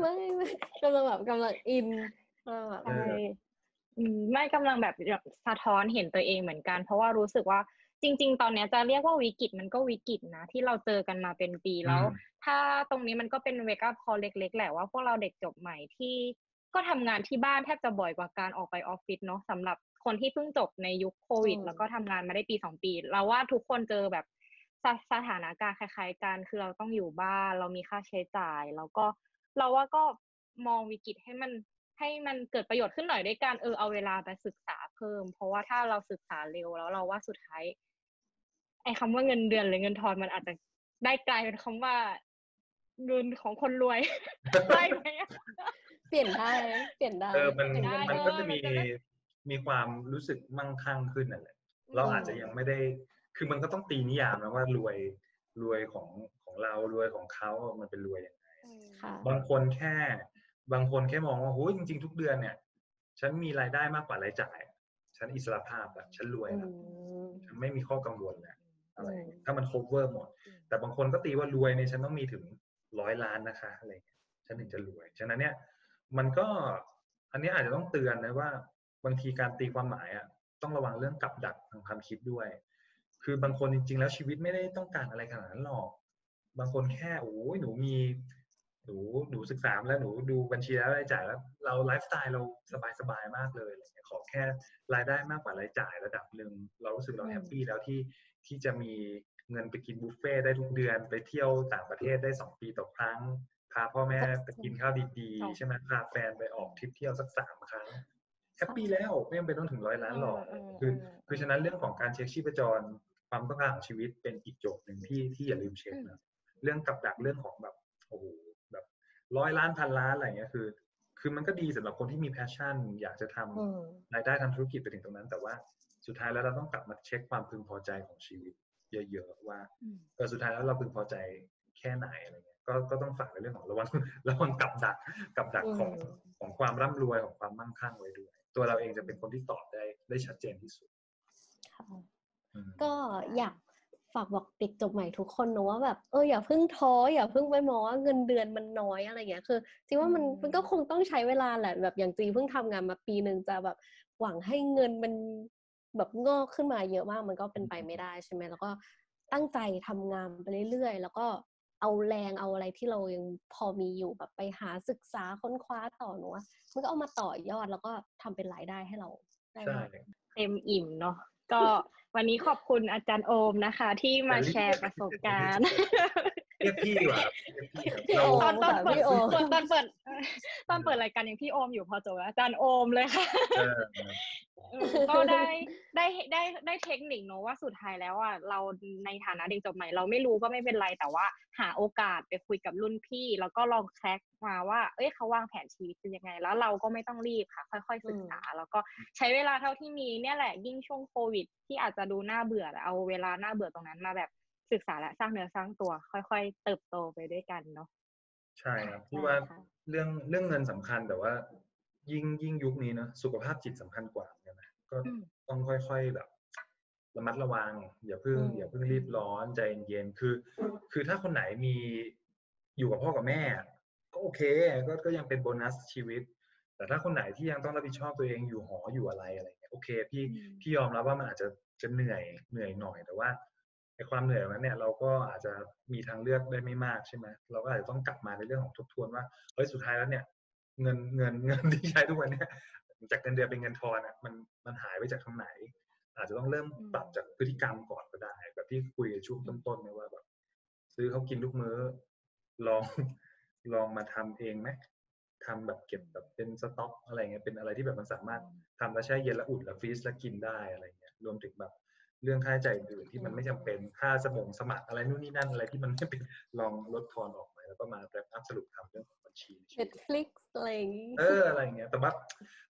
ไม่ไม่กำลังแบบกำลังอินกำลังแบบเออใช่อืมไม่กำลังแบบสะท้อนเห็นตัวเองเหมือนกัน เพราะว่ารู้สึกว่าจริง ๆ ตอนเนี้ยจะเรียกว่าวิกฤตมันก็วิกฤตนะ ที่เราเจอกันมาเป็นปีแล้วอืมถ้าตรงนี้มันก็เป็นเวก up พอเล็ก ๆ แหละว่าพวกเราเด็กจบใหม่ที่ก็ทำงานที่บ้านแทบจะบ่อยกว่าการออกไปออฟฟิศเนาะสำหรับคนที่เพิ่งจบในยุคโควิด แล้วก็ทำงานมาได้ปีสองปี เราว่าทุกคนเจอแบบ สสถานการณ์คล้ายๆกัน คือเราต้องอยู่บ้าน เรามีค่าใช้จ่าย แล้วก็เราว่าก็มองวิกฤตให้มันให้มันเกิดประโยชน์ขึ้นหน่อยด้วยการเออเอาเวลาไปศึกษาเพิ่ม เพราะว่าถ้าเราศึกษาเร็วแล้วเราว่าสุดท้ายไอ้คำว่าเงินเดือนหรือเงินทอนมันอาจจะได้กลายเป็นคำว่าเงินของคนรวย ได้ไหมอะเปลี่ยนได้ เปลี่ยนได้เออมันเปลี่ยได้มันเออก็จะมันมีจะได้มีความรู้สึกมั่งคั่งขึ้นนั่นแหละเราอาจจะยังไม่ได้ คือมันก็ต้องตีนิยามนะว่ารวยรวยของของเรารวยของเขามันเป็นรวยยังไงค่ะบางคนแค่ บางคนแค่มองว่าโอ้ยจริง ๆ ทุกเดือนเนี่ย ฉันมีรายได้มากกว่ารายจ่าย ฉันอิสระภาพอะฉันรวยอืแล้วมฉันไม่มีข้อกังวลแล้วอะไรอืมถ้ามัน cover หมด แต่บางคนก็ตีว่ารวยเนี่ยฉันต้องมีถึงร้อยล้านนะคะอะไรอย่างเงี้ยฉันถึงจะรวย ฉะนั้นเนี่ย มันก็อันนี้อาจจะต้องเตือนนะว่า บางทีการตีความหมายอะต้องระวังเรื่องกับดักทางความคิดด้วย คือบางคนจริง ๆ แล้วชีวิตไม่ได้ต้องการอะไรขนาดนั้นหรอก บางคนแค่โอ้ยหนูมีหนูหนูศึกษามาแล้วหนูดูบัญชีแล้วรายจ่ายแล้ว เราไลฟ์สไตล์เราสบายๆมากเลยอะไรเงี้ยขอแค่รายได้มากกว่ารายจ่ายระดับหนึ่งเรารู้สึกเราอืมแฮปปี้แล้วที่ที่จะมีเงินไปกินบุฟเฟ่ต์ได้ทุกเดือนไปเที่ยวต่างประเทศได้สองปีต่อครั้ง พาพ่อแม่ไปกินข้าวดีอ๋อๆใช่ไหมพาแฟนไปออกทริปเที่ยวสักสามครั้งแฮปปี้แล้วไม่จำเป็นต้องถึงร้อยล้านหรอกเออเออคือเออคือฉะนั้นเรื่องของการเช็คชีพจร ความต้องการของชีวิตเป็นอีกโจทย์หนึ่งที่ที่อย่าลืมเช็คนะเรื่องกับดักเรื่องของแบบโอ้โหแบบร้อยล้านพันล้านอะไรเงี้ยคือ คือมันก็ดีสำหรับคนที่มี passion อยากจะทำอืมรายได้ทำธุรกิจไปถึงตรงนั้น แต่ว่าสุดท้ายแล้วเราต้องกลับมาเช็คความพึงพอใจของชีวิต เยอะๆว่าอืมเออสุดท้ายแล้วเราพึงพอใจแค่ไหนอะไรเงี้ยก็ก็ต้องฝากในเรื่องของระวังระวังกับดักกับดักของอืมของความร่ำรวยของความมั่งคั่งไว้ด้วย ตัวเราเองจะเป็นคนที่ตอบได้ได้ชัดเจนที่สุดค่ะอืม ก็อยากฝากบอกเด็กจบใหม่ทุกคนนะว่าแบบเอออย่าเพิ่งท้ออย่าเพิ่งไปมองว่าเงินเดือนมันน้อยอะไรเงี้ยคือจริงว่ามันอืมมันก็คงต้องใช้เวลาแหละแบบอย่างจีเพิ่งทำงานมาปีหนึ่งจะแบบหวังให้เงินมันแบบงอกขึ้นมาเยอะมากมันก็เป็นไปไม่ได้ใช่ไหมแล้วก็ตั้งใจทำงานไปเรื่อยๆ แล้วก็เอาแรงเอาอะไรที่เรายังพอมีอยู่แบบไปหาศึกษาค้นคว้าต่อหนูว่ามันก็เอามาต่อยอดแล้วก็ทำเป็นรายได้ให้เราได้ใช่มากเต็มอิ่มเนาะ ก็วันนี้ขอบคุณอาจารย์โอมนะคะ ที่มาแชร์ประสบการณ์ เรียกพี่ดีกว่าครับเรียกพี่ครับพี่เราโอตอนตอนค่ะเปิดพี่โอตอนตอนเปิด ตอนเปิดรายการยังพี่โอมอยู่พอจบแล้วอาจารย์โอมเลยค่ะเออเออก็ได้ได้ได้ได้เทคนิคเนอะว่าสุดท้ายแล้วอะเราในฐานะเด็กจบใหม่เราไม่รู้ก็ไม่เป็นไรแต่ว่า หาโอกาสไปคุยกับรุ่นพี่ แล้วก็ลองแคร็กมาว่า เอ้ยเขาวางแผนชีวิตเป็นยังไง แล้วเราก็ไม่ต้องรีบค่ะ ค่อย ๆ ศึกษา แล้วก็ใช้เวลาเท่าที่มีเนี่ยแหละยิ่งช่วงโควิด ที่อาจจะดูน่าเบื่อแต่เอาเวลาน่าเบื่อตรงนั้นมาแบบ ศึกษาและสร้างเนื้อสร้างตัว ค่อย ๆ เติบโตไปด้วยกันเนาะใช่ครับที่ใช่ว่าค่ะเรื่องเรื่องเงินสำคัญแต่ว่า ยิ่งยิ่งยุคนี้เนอะสุขภาพจิตสำคัญกว่าเหมือนกันนะก็อืมต้องค่อยๆแบบระมัดระวังอย่าเพิ่งอืมอย่าเพิ่งรีบร้อนใจเย็นๆคือ คือถ้าคนไหนมีอยู่กับพ่อกับแม่ ก็โอเคก็ก็ยังเป็นโบนัสชีวิต แต่ถ้าคนไหนที่ยังต้องรับผิดชอบตัวเองอยู่หออยู่อะไรอะไรเงี้ยโอเค พี่อืมพี่ยอมรับว่ามันอาจจะจะเหนื่อยเหนื่อยหน่อย แต่ว่าไอ้ ความเหนื่อยนั้นเนี่ยเราก็อาจจะมีทางเลือกได้ไม่มากใช่ไหมเราก็อาจจะต้องกลับมาในเรื่องของทบทวนว่าเฮ้ยสุดท้ายแล้วเนี่ย เงินเงินเงินที่ใช้ทุกวันเนี่ยจากเงินเดือนเป็นเงินทอนอะมันมันหายไปจากทางไหน อาจจะต้องเริ่มปรับจากพฤติกรรมก่อนก็ได้ แบบที่คุยช่วงต้นๆเนี่ยว่าแบบซื้อเขากินทุกมื้อลองลองมาทำเองไหมทำแบบเก็บแบบเป็นสต็อกอะไรเงี้ยเป็นอะไรที่แบบมันสามารถทำแล้วแช่เย็นแล้วอุ่นแล้วฟรีซแล้วกินได้อะไรเงี้ยรวมถึงแบบ เรื่องค่าใช้จ่ายอื่นที่มันไม่จำเป็นค่าสมองสมัครอะไรนู่นนี่นั่นอะไรที่มันไม่เป็นลองลดทอนออกมาแล้วก็มา wrap up สรุปทำเรื่องของบัญชีเน็ตฟลิกอะไรอย่างงี้เอออะไรอย่างเงี้ยแต่ว่า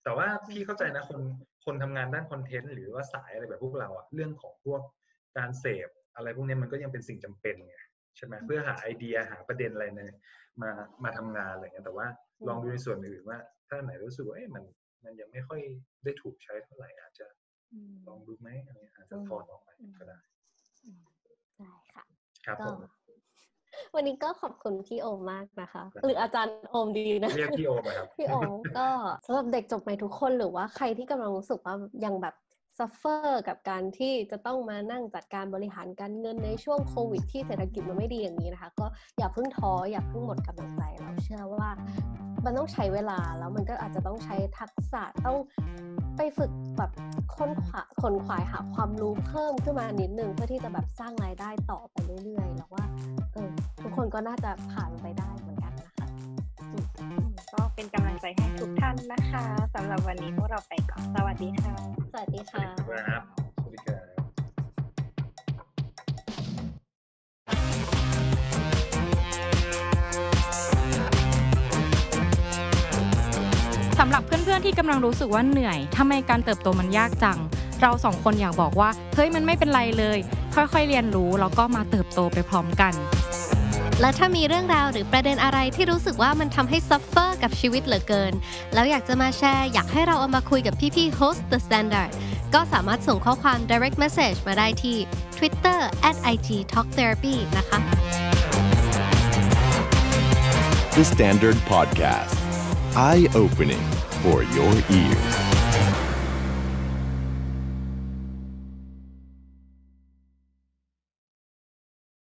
แต่ว่าพี่เข้าใจนะคนคนทำงานด้านคอนเทนต์หรือว่าสายอะไรแบบพวกเราอะเรื่องของพวกการเสพอะไรพวกเนี้ยมันก็ยังเป็นสิ่งจำเป็นไงใช่ไหมเพื่อหาไอเดียหาประเด็นอะไรในมามาทำงานอะไรเงี้ยแต่ว่าลองดูในส่วนอื่นว่า ถ้าไหนรู้สึกว่าเอ๊ะมันมันยังไม่ค่อยได้ถูกใช้เท่าไหร่อาจจะอืม ลองดูไหมอะไรเงี้ยอาจจะถอดออกไปก็ได้ได้ค่ะครับก็ผมวันนี้ก็ขอบคุณพี่โอมมากนะคะครับหรืออาจารย์โอมดีนะเรียกพี่โอมครับพี่โอมก็สำหรับเด็กจบใหม่ทุกคนหรือว่าใครที่กำลังรู้สึกว่ายังแบบ suffer กับการที่จะต้องมานั่งจัดการบริหารการเงินในช่วงโควิดที่เศรษฐกิจมันไม่ดีอย่างนี้นะคะ ก็อย่าเพิ่งท้ออย่าเพิ่งหมดกำลังใจเราเชื่อว่า มันต้องใช้เวลาแล้วมันก็อาจจะต้องใช้ทักษะต้องไปฝึกแบบค้นขวาคนขวายหาความรู้เพิ่มขึ้นมานิดนึงเพื่อที่จะแบบสร้างรายได้ต่อไปเรื่อยๆ แล้วว่าเออทุกคนก็น่าจะผ่านไปได้เหมือนกันนะคะอืมก็เป็นกำลังใจให้ทุกท่านนะคะสำหรับวันนี้พวกเราไปก่อนสวัสดีค่ะ สวัสดีค่ะครับสวัสดีครั สำหรับเพื่อนๆที่กำลังรู้สึกว่าเหนื่อยทำไมการเติบโตมันยากจัง เราสองคนอยากบอกว่า เฮ้ยมันไม่เป็นไรเลย ค่อยๆเรียนรู้แล้วก็มาเติบโตไปพร้อมกัน และถ้ามีเรื่องราวหรือประเด็นอะไรที่รู้สึกว่ามันทำให้ suffer กับชีวิตเหลือเกิน แล้วอยากจะมาแชร์ อยากให้เราเอามาคุยกับพี่ๆ host the standard ก็สามารถส่งข้อความ direct message มาได้ที่ Twitter and IG Talk Therapy นะคะ The Standard Podcast. Eye opening for your ears.